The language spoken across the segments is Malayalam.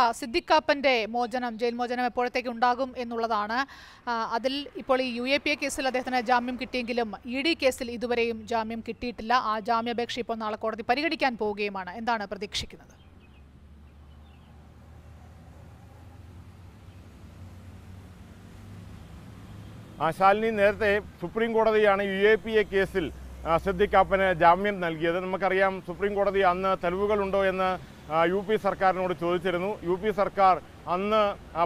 ആ, സിദ്ദിഖ് കാപ്പന്റെ മോചനം ജയിൽ മോചനം എപ്പോഴത്തേക്ക് ഉണ്ടാകും എന്നുള്ളതാണ്. അതിൽ ഇപ്പോൾ ഈ യു എ പി എ കേസിൽ അദ്ദേഹത്തിന് ജാമ്യം കിട്ടിയെങ്കിലും ഇ ഡി കേസിൽ ഇതുവരെയും ജാമ്യം കിട്ടിയിട്ടില്ല. ആ ജാമ്യാപേക്ഷ ഇപ്പോൾ നാളെ കോടതി പരിഗണിക്കാൻ പോവുകയുമാണ്. എന്താണ് പ്രതീക്ഷിക്കുന്നത്? ശാലിനി നേരത്തെ സുപ്രീം കോടതിയാണ് യു എ പി എ കേസിൽ സിദ്ദിഖാപ്പന് ജാമ്യം നൽകിയത്. നമുക്കറിയാം സുപ്രീം കോടതി അന്ന് തെളിവുകളുണ്ടോ എന്ന് യു പി സർക്കാരിനോട് ചോദിച്ചിരുന്നു. യു പി സർക്കാർ അന്ന്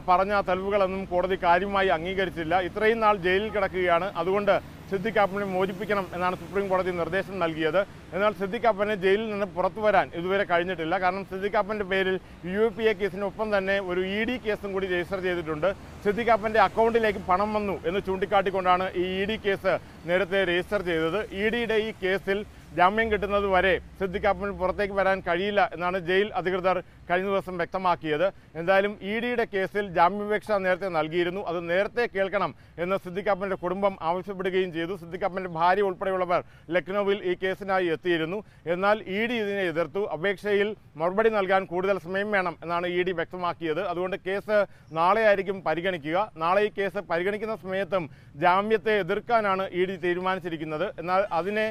പറഞ്ഞ തെളിവുകളൊന്നും കോടതി കാര്യമായി അംഗീകരിച്ചില്ല. ഇത്രയും നാൾ ജയിലിൽ കിടക്കുകയാണ്. അതുകൊണ്ട് സിദ്ദിഖ് അപ്പനെ മോചിപ്പിക്കണം എന്നാണ് സുപ്രീം കോടതി നിർദ്ദേശം നൽകിയത്. എന്നാൽ സിദ്ദിഖ് അപ്പനെ ജയിലിൽ നിന്ന് പുറത്തു വരാൻ ഇതുവരെ കഴിഞ്ഞിട്ടില്ല. കാരണം സിദ്ദിഖ് പേരിൽ യു എ കേസിനൊപ്പം തന്നെ ഒരു ഇ ഡി കേസും കൂടി രജിസ്റ്റർ ചെയ്തിട്ടുണ്ട്. സിദ്ദിഖ് കാപ്പന്റെ അക്കൗണ്ടിലേക്ക് പണം വന്നു എന്ന് ചൂണ്ടിക്കാട്ടിക്കൊണ്ടാണ് ഈ ഇ ഡി കേസ് നേരത്തെ രജിസ്റ്റർ ചെയ്തത്. ഇ ഡിയുടെ ഈ കേസിൽ ജാമ്യം കിട്ടുന്നത് വരെ സിദ്ദിഖാപ്പന് പുറത്തേക്ക് വരാൻ കഴിയില്ല എന്നാണ് ജയിൽ അധികൃതർ കഴിഞ്ഞ ദിവസം വ്യക്തമാക്കിയത്. എന്തായാലും ഇ ഡിയുടെ കേസിൽ ജാമ്യാപേക്ഷ നേരത്തെ നൽകിയിരുന്നു. അത് നേരത്തെ കേൾക്കണം എന്ന് സിദ്ദിഖാപ്പന്റെ കുടുംബം ആവശ്യപ്പെടുകയും ചെയ്തു. സിദ്ദിഖാപ്പന്റെ ഭാര്യ ഉൾപ്പെടെയുള്ളവർ ലക്നൌവിൽ ഈ കേസിനായി എത്തിയിരുന്നു. എന്നാൽ ഇ ഡി ഇതിനെ എതിർത്തു. അപേക്ഷയിൽ മറുപടി നൽകാൻ കൂടുതൽ സമയം വേണം എന്നാണ് ഇ ഡി വ്യക്തമാക്കിയത്. അതുകൊണ്ട് കേസ് നാളെയായിരിക്കും പരിഗണിക്കുക. നാളെ ഈ കേസ് പരിഗണിക്കുന്ന സമയത്തും ജാമ്യത്തെ എതിർക്കാനാണ് ഇ ഡി തീരുമാനിച്ചിരിക്കുന്നത്. എന്നാൽ അതിനെ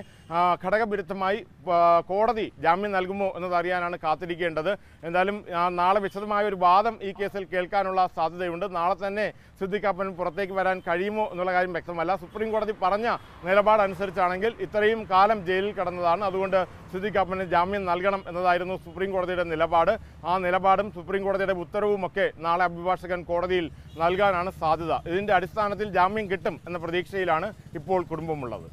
ഘടകവിരുദ്ധമായി കോടതി ജാമ്യം നൽകുമോ എന്നതറിയാനാണ് കാത്തിരിക്കേണ്ടത്. എന്തായാലും നാളെ വിശദമായ ഒരു വാദം ഈ കേസിൽ കേൾക്കാനുള്ള സാധ്യതയുണ്ട്. നാളെ തന്നെ സിദ്ദിഖാപ്പൻ പുറത്തേക്ക് വരാൻ കഴിയുമോ എന്നുള്ള കാര്യം വ്യക്തമല്ല. സുപ്രീം കോടതി പറഞ്ഞ നിലപാടനുസരിച്ചാണെങ്കിൽ ഇത്രയും കാലം ജയിലിൽ കടന്നതാണ്. അതുകൊണ്ട് സിദ്ദിഖ് കാപ്പന് ജാമ്യം നൽകണം എന്നതായിരുന്നു സുപ്രീം കോടതിയുടെ നിലപാട്. ആ നിലപാടും സുപ്രീം കോടതിയുടെ ഉത്തരവുമൊക്കെ നാളെ അഭിഭാഷകൻ കോടതിയിൽ നൽകാനാണ് സാധ്യത. ഇതിന്റെ അടിസ്ഥാനത്തിൽ ജാമ്യം കിട്ടും എന്ന പ്രതീക്ഷയിലാണ് ഇപ്പോൾ കുടുംബമുള്ളത്.